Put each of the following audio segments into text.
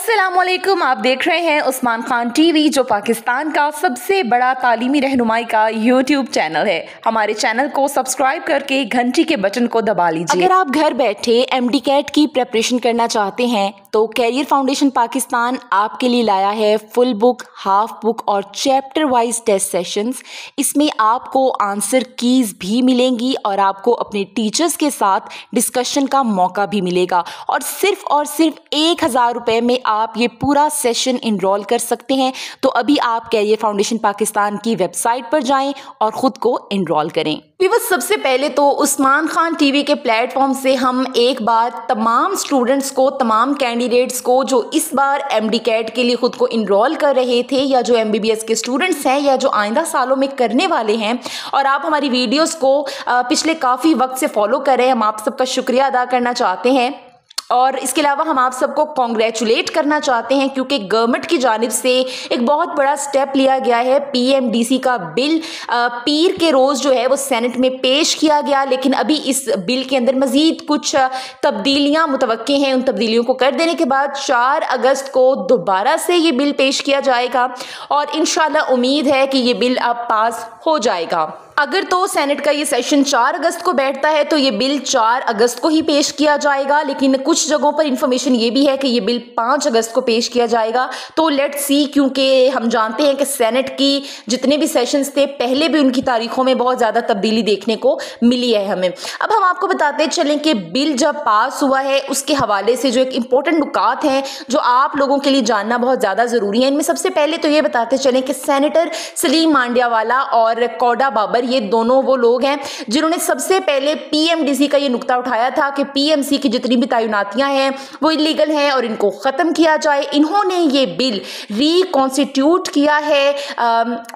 असलकुम आप देख रहे हैं उस्मान खान टीवी जो पाकिस्तान का सबसे बड़ा तालीमी रहनुमाई का यूट्यूब चैनल है। हमारे चैनल को सब्सक्राइब करके घंटी के बटन को दबा लीजिए। अगर आप घर बैठे एम डी कैट की प्रेपरेशन करना चाहते हैं तो कैरियर फाउंडेशन पाकिस्तान आपके लिए लाया है फुल बुक हाफ़ बुक और चैप्टर वाइज टेस्ट सेशंस इसमें आपको आंसर कीज़ भी मिलेंगी और आपको अपने टीचर्स के साथ डिस्कशन का मौका भी मिलेगा। और सिर्फ़ और सिर्फ़ एक हज़ार रुपये में आप ये पूरा सेशन इनरोल कर सकते हैं। तो अभी आप कैरियर फाउंडेशन पाकिस्तान की वेबसाइट पर जाएँ और ख़ुद को इनरोल करें। विवस सबसे पहले तो उस्मान खान टीवी के प्लेटफॉर्म से हम एक बार तमाम स्टूडेंट्स को, तमाम कैंडिडेट्स को जो इस बार एम डी कैट के लिए ख़ुद को इनरोल कर रहे थे या जो एम बी बी एस के स्टूडेंट्स हैं या जो आइंदा सालों में करने वाले हैं, और आप हमारी वीडियोस को पिछले काफ़ी वक्त से फॉलो कर हम आप सबका शुक्रिया अदा करना चाहते हैं। और इसके अलावा हम आप सबको कॉन्ग्रेचुलेट करना चाहते हैं क्योंकि गवर्नमेंट की जानब से एक बहुत बड़ा स्टेप लिया गया है पीएमडीसी का बिल पीर के रोज़ जो है वो सेनेट में पेश किया गया, लेकिन अभी इस बिल के अंदर मज़ीद कुछ तब्दीलियाँ मुतव हैं। उन तब्दीलियों को कर देने के बाद चार अगस्त को दोबारा से ये बिल पेश किया जाएगा और इन उम्मीद है कि ये बिल अब पास हो जाएगा। अगर तो सेनेट का ये सेशन चार अगस्त को बैठता है तो ये बिल चार अगस्त को ही पेश किया जाएगा। लेकिन कुछ जगहों पर इंफॉर्मेशन ये भी है कि ये बिल पाँच अगस्त को पेश किया जाएगा। तो लेट सी क्योंकि हम जानते हैं कि सेनेट की जितने भी सेशंस थे, पहले भी उनकी तारीखों में बहुत ज़्यादा तब्दीली देखने को मिली है हमें। अब हम आपको बताते चलें कि बिल जब पास हुआ है, उसके हवाले से जो एक इम्पोर्टेंट नुकात हैं, जो आप लोगों के लिए जानना बहुत ज़्यादा ज़रूरी है। इनमें सबसे पहले तो ये बताते चलें कि सेनेटर सलीम मांडियावाला और कौडा बाबर ये दोनों वो लोग हैं, जिन्होंने सबसे पहले पीएमडीसी का ये नुकता उठाया था कि पीएमसी की जितनी भी तैनातियाँ हैं, वो इलीगल हैं और इनको ख़त्म किया जाए। इन्होंने ये बिल रिकॉन्स्टिट्यूट किया है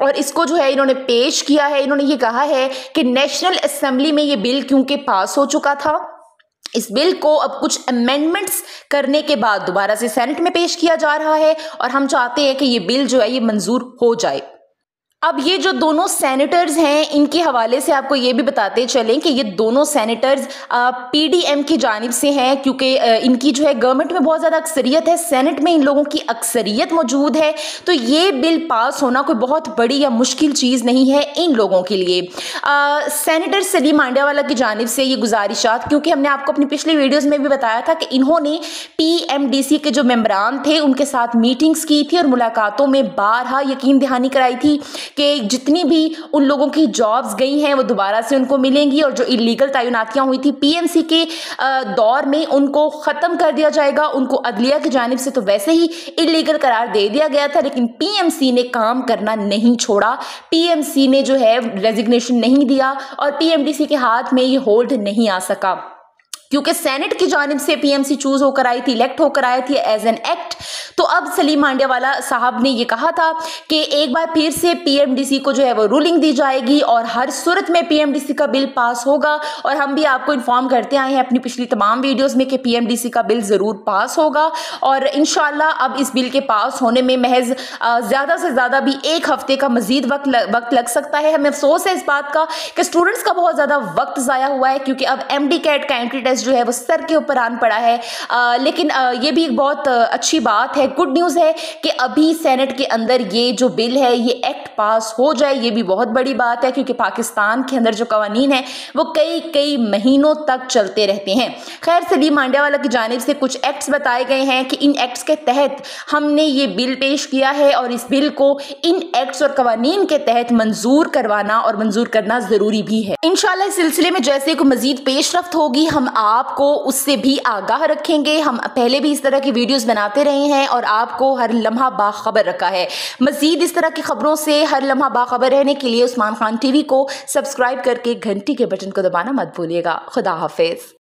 और इसको जो है इन्होंने पेश किया है। इन्होंने ये कहा है कि नेशनल असम्बली में ये बिल क्योंकि पास हो चुका था, इस बिल को अब कुछ अमेंडमेंट्स करने के बाद दोबारा से सेनेट में पेश किया जा रहा है, और हम चाहते हैं कि ये बिल जो है ये मंजूर हो जाए। अब ये जो दोनों सेनेटर्स हैं, इनके हवाले से आपको ये भी बताते चलें कि ये दोनों सेनेटर्स पीडीएम की जानब से हैं, क्योंकि इनकी जो है गवर्नमेंट में बहुत ज़्यादा अक्सरियत है सेनेट में इन लोगों की अक्सरियत मौजूद है। तो ये बिल पास होना कोई बहुत बड़ी या मुश्किल चीज़ नहीं है इन लोगों के लिए। सेनेटर सलीम मांडियावाला की जानब से ये गुजारिशात क्योंकि हमने आपको अपनी पिछली वीडियोज़ में भी बताया था कि इन्होंने पीएमडीसी के जो मेम्बरान थे, उनके साथ मीटिंग्स की थी और मुलाकातों में बारहा यकीन दहानी कराई थी कि जितनी भी उन लोगों की जॉब्स गई हैं, वो दोबारा से उनको मिलेंगी और जो इलीगल तैनातियाँ हुई थी पीएमसी के दौर में उनको ख़त्म कर दिया जाएगा, उनको अदलिया की जानब से तो वैसे ही इलीगल करार दे दिया गया था, लेकिन पीएमसी ने काम करना नहीं छोड़ा। पीएमसी ने जो है रेजिग्नेशन नहीं दिया और पीएमडीसी के हाथ में ये होल्ड नहीं आ सका। क्योंकि सेनेट की जानब से पीएमसी चूज़ होकर आई थी इलेक्ट होकर आई थी एज एन एक्ट तो अब सलीम मांडियावाला साहब ने ये कहा था कि एक बार फिर से पीएमडीसी को जो है वो रूलिंग दी जाएगी और हर सूरत में पीएमडीसी का बिल पास होगा. और हम भी आपको इन्फॉर्म करते आए हैं अपनी पिछली तमाम वीडियोज़ में कि पीएमडीसी का बिल ज़रूर पास होगा. और इन अब इस बिल के पास होने में महज ज़्यादा से ज़्यादा भी एक हफ़्ते का मजीद वक्त लग, वक्त लग सकता है. हमें अफसोस है इस बात का कि स्टूडेंट्स का बहुत ज़्यादा वक्त ज़ाया हुआ है क्योंकि अब एम कैट का एंट्री टेस्ट जो है वो सर के ऊपर आन पड़ा है। आ, लेकिन आ, ये भी एक बहुत अच्छी बात है। गुड न्यूज़ है कि अभी सेनेट के अंदर ये जो बिल है ये एक्ट पास हो जाए ये भी बहुत बड़ी बात है क्योंकि पाकिस्तान के अंदर जो कवानीन है वो कई कई महीनों तक चलते रहते हैं। खैर सलीम वाला की जानब से कुछ एक्ट्स बताए गए हैं कि इन एक्ट्स के तहत हमने ये बिल पेश किया है और इस बिल को इन एक्ट्स और कवानीन के तहत मंजूर करवाना और मंजूर करना ज़रूरी भी है। इन सिलसिले में जैसे को मजीद पेशरफ होगी, हम आपको उससे भी आगाह रखेंगे। हम पहले भी इस तरह की वीडियोस बनाते रहे हैं और आपको हर लम्हा बाखबर रखा है। मजीद इस तरह की खबरों से हर लम्हा बाखबर रहने के लिए उस्मान खान टीवी को सब्सक्राइब करके घंटी के बटन को दबाना मत भूलिएगा। खुदा हाफिज़।